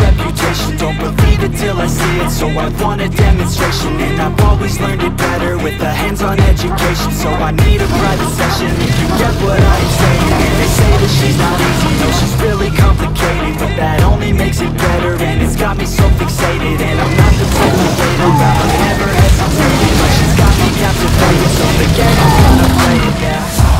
reputation. Don't believe it till I see it, so I want a demonstration And I've always learned it better with a hands-on education. So I need a private session. If you get what I'm saying And they say that she's not easy, no she's really complicated. But that only makes it better and it's got me so fixated. And I'm not the type of hater, I'm never hesitating But she's got me captivated, so forget I'm gonna play it, yeah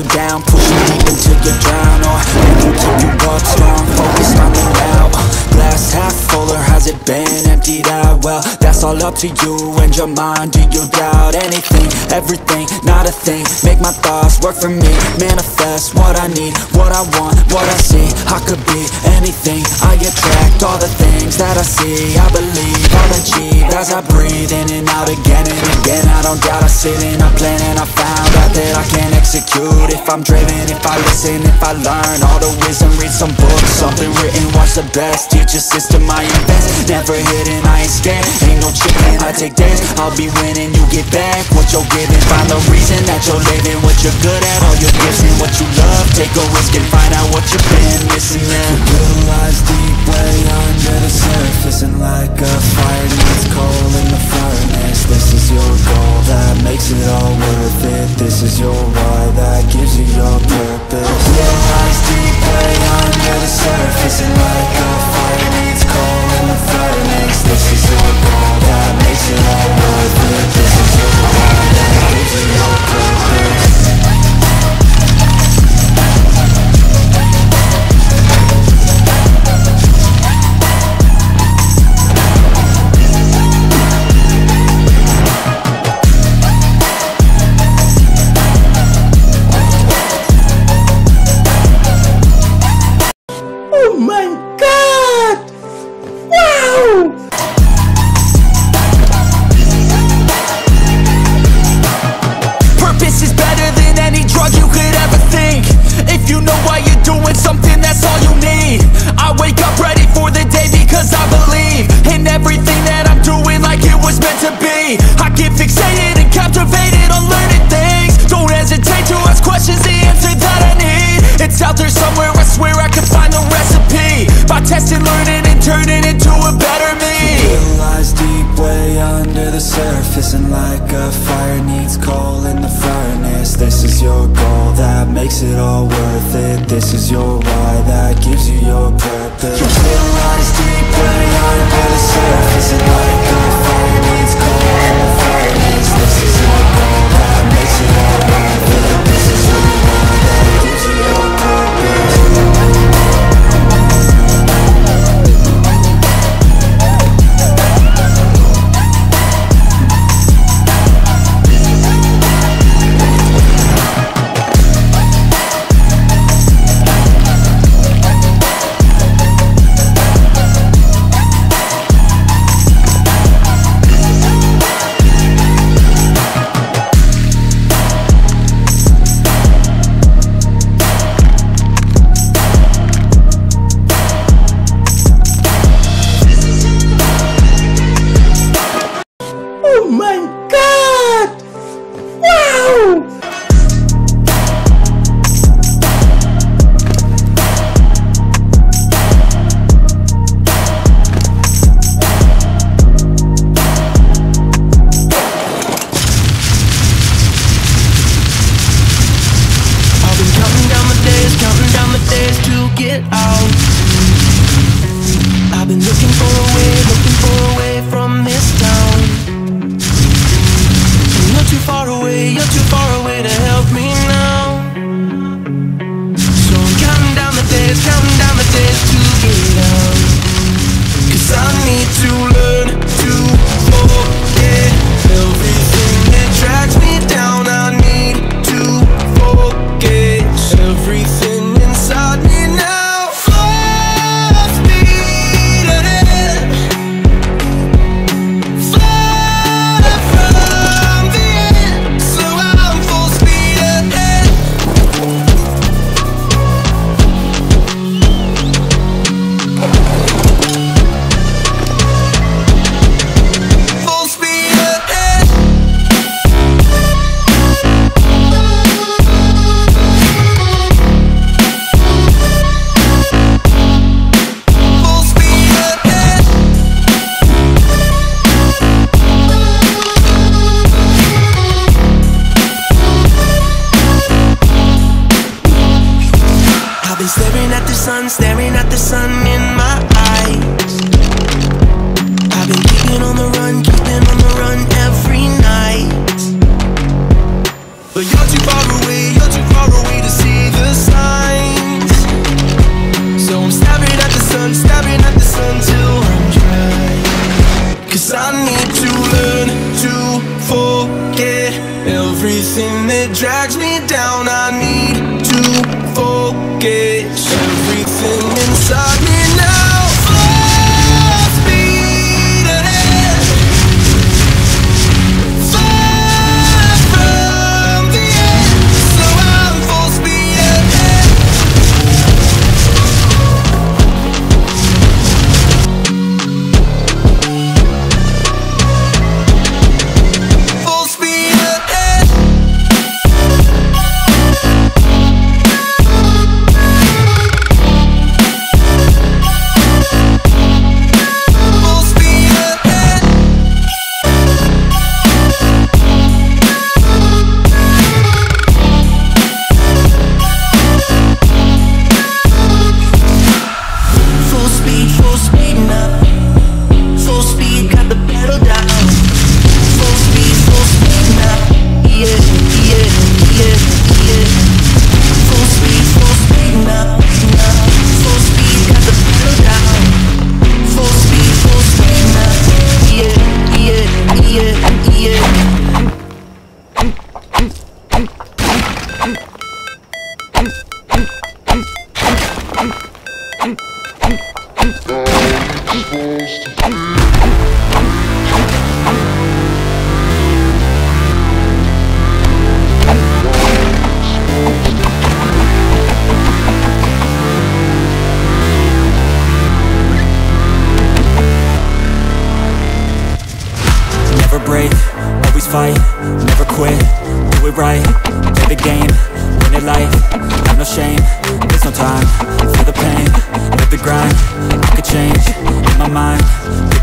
you down, push you deep until you drown Or they can keep you up strong, focused on the now. Glass half full or has it been emptied out? Well, that's all up to you and your mind. Do you doubt anything, everything, not a thing. Make my thoughts work for me, manifest what I need What I want, what I see, I could be anything. I attract all the things that I see. I believe I'll achieve as I breathe in and out again and again. I don't doubt, I sit and I plan and I found out that I can execute. If I'm driven, if I listen, if I learn all the wisdom Read some books, something written, watch the best. Teach a system I invest, never hidden, I ain't scared. Ain't no chicken, I take dance, I'll be winning, you get back What you're giving, find the reason that you're living What you're good at, all your gifts and what you love. Take a risk and find out what you've been missing, yeah. Lies deep way under the surface And like a fire needs coal in the furnace. This is your goal that makes it all worth it. This is your why that gives you your purpose. Little lies deep way under the surface And like a fire needs coal in the furnace. This is your goal that makes it all worth it. This is your why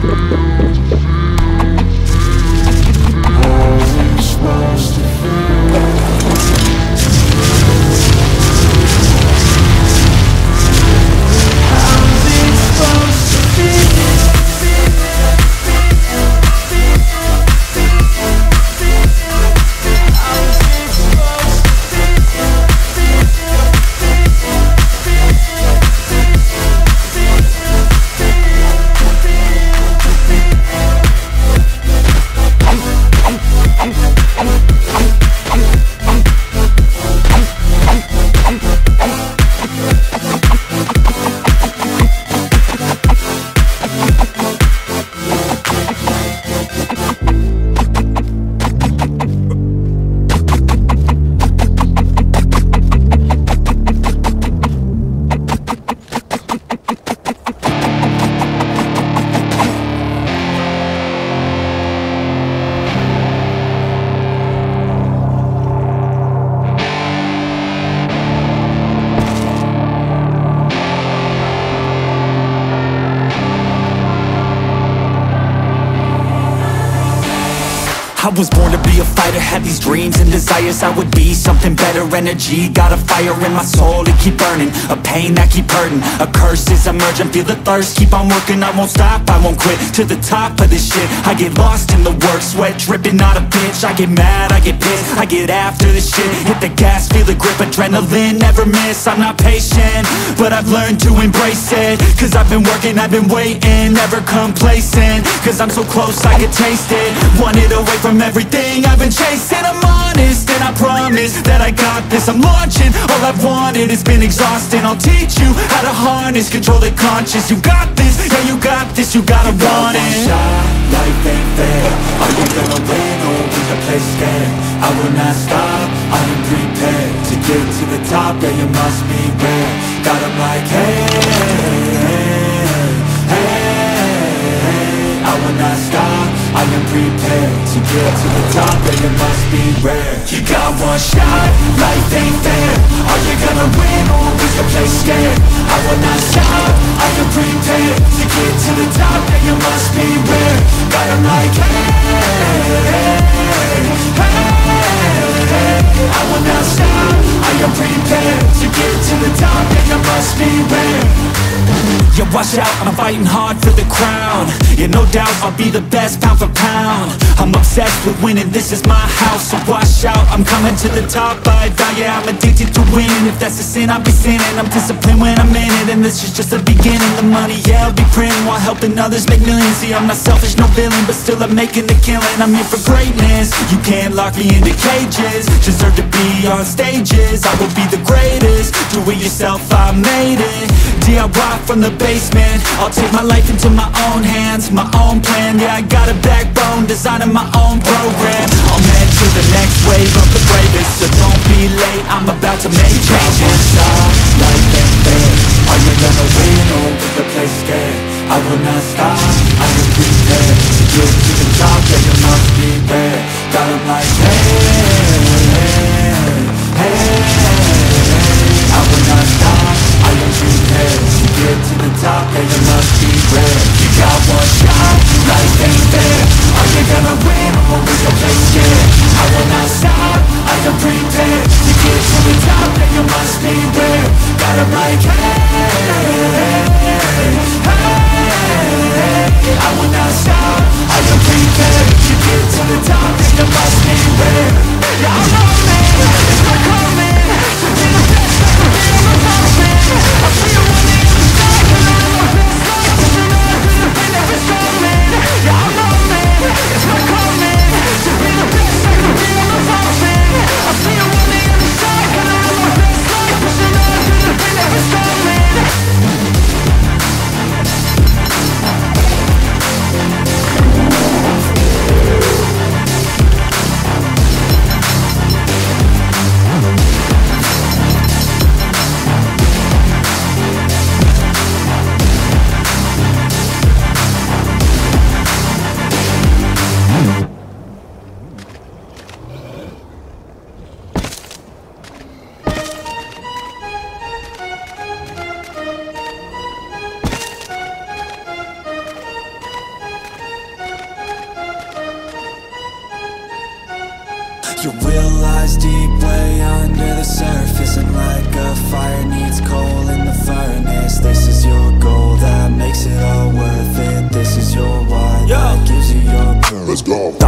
Thank you. Was born to be a fighter Had these dreams and desires. I would be something better. Energy, got a fire in my soul to keep burning. A pain that keep hurting. A curse is emerging, feel the thirst Keep on working, I won't stop, I won't quit. To the top of this shit I get lost in the work, sweat dripping, not a bitch I get mad, I get pissed, I get after this shit. Hit the gas, feel the grip, adrenaline, never miss. I'm not patient, but I've learned to embrace it. Cause I've been working, I've been waiting. Never complacent, cause I'm so close I can taste it. Wanted away from everything I've been chasing I'm honest and I promise that I got this. I'm launching, all I've wanted has been exhausting. I'll teach you how to harness, control the conscious You got this, yeah you got this, you gotta want it. Shot, life ain't fair. Are you gonna win or will you play scared? I will not stop, I am prepared To get to the top, yeah you must be rare Got 'em like hey, hey, hey I will not stop, I am prepared To get to the top, yeah you must be rare. You got one shot, life ain't fair. Are you gonna win or will you place scared? I will not stop, I am prepared To get to the top, yeah you must be rare. Got 'em like hey, hey, hey. I will not stop, I am prepared To get to the top, yeah you must be rare. Yeah, watch out, I'm fighting hard for the crown Yeah, no doubt, I'll be the best pound for pound. I'm obsessed with winning, this is my house So watch out, I'm coming to the top I die, yeah, I'm addicted to winning. If that's a sin, I'll be sinning. I'm disciplined when I'm in it And this is just the beginning. The money, yeah, I'll be printing While helping others make millions. See, I'm not selfish, no villain But still I'm making the killing. I'm here for greatness. You can't lock me into cages. Deserve to be on stages. I will be the greatest. Do it yourself, I made it DIY from the basement. I'll take my life into my own hands My own plan, yeah I got a backbone Designing my own program. I'm head to the next wave of the bravest So don't be late, I'm about to make changes life ain't fair. Are you gonna win or will you play scared? I will not stop, I prepared To get to the top, yeah you must be rare Got 'em like hey, Are you gonna win or will you play scared? I will not stop, I am prepared To get to the top, yeah you must be rare Got 'em like hey, hey, I will not stop, I am prepared To get to the top, yeah you must be rare Yeah, I'm on Let's go.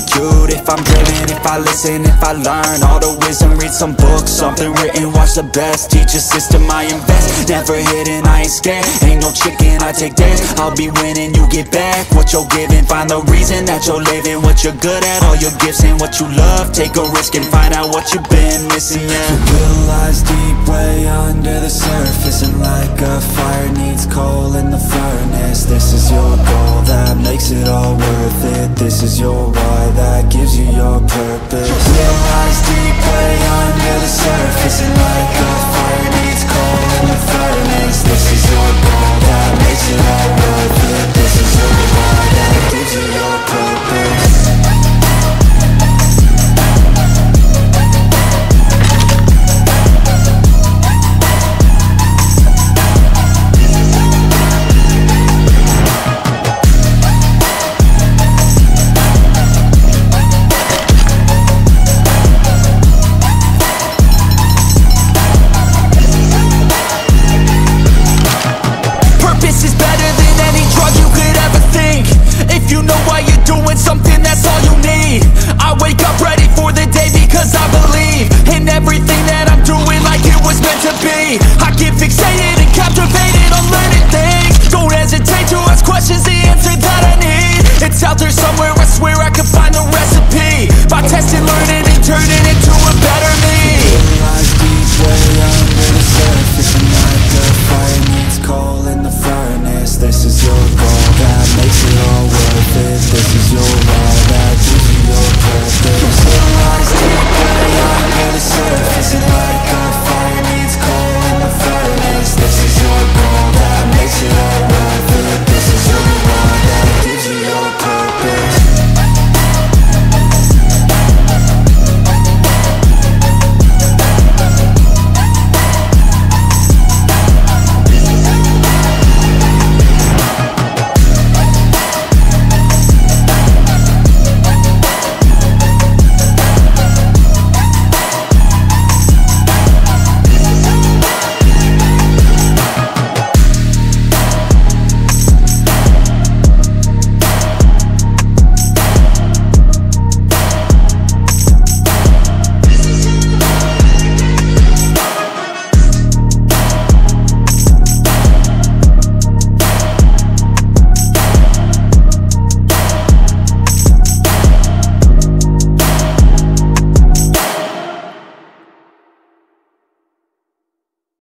If I'm driven, if I listen, if I learn all the wisdom Read some books, something written, watch the best. Teach a system, I invest, never hidden, I ain't scared. Ain't no chicken, I take dares I'll be winning, you get back what you're giving. Find the reason that you're living, what you're good at All your gifts and what you love. Take a risk and find out what you've been missing, yeah will lies deep way under the surface And like a fire needs coal in the furnace. This is your goal that makes it all worth it. This is your why that gives you your purpose. It lies deep way under the surface And like a fire needs coal in the furnace. This is your goal that makes it all worth it